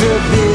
to be